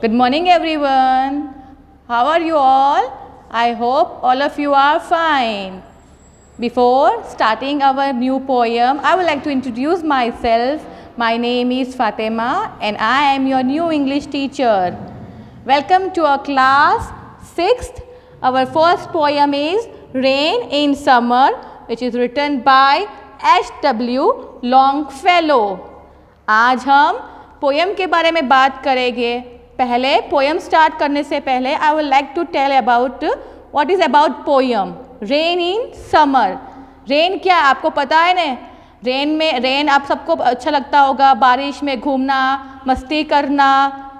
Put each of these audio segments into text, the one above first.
Good morning, everyone. How are you all? I hope all of you are fine. Before starting our new poem, I would like to introduce myself. My name is Fatima and I am your new English teacher. Welcome to our class 6th. Our first poem is Rain in Summer, which is written by H.W. Longfellow. आज हम poem के बारे में बात करेंगे पहले poem start करने से पहले I would like to tell about what is about poem rain in summer rain क्या आपको पता है ना? रेन में रेन आप सबको अच्छा लगता होगा। बारिश में घूमना, मस्ती करना,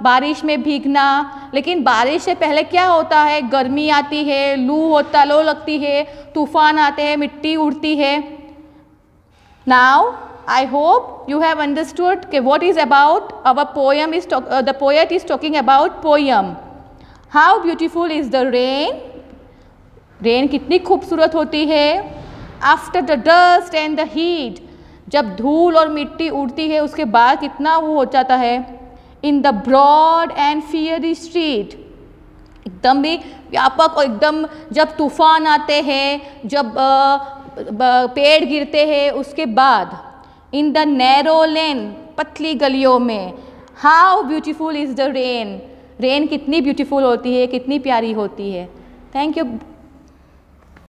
बारिश में भीगना। लेकिन बारिश से पहले क्या होता है? गर्मी आती है, लू होता, लो लगती है, तूफ़ान आते हैं, मिट्टी उड़ती है। Now I hope you have understood okay, what is about our poem is talk, uh, the poet is talking about poem. How beautiful is the rain? Rain कितनी खूबसूरत होती है After the dust and the heat जब धूल और मिट्टी उड़ती है उसके बाद कितना वो हो जाता है in the broad and fiery street एकदम भी व्यापक और एकदम जब तूफ़ान आते हैं जब पेड़ गिरते हैं, उसके बाद इन द नैरो लेन पतली गलियों में how beautiful is the rain rain कितनी ब्यूटीफुल होती है, कितनी प्यारी होती है। Thank you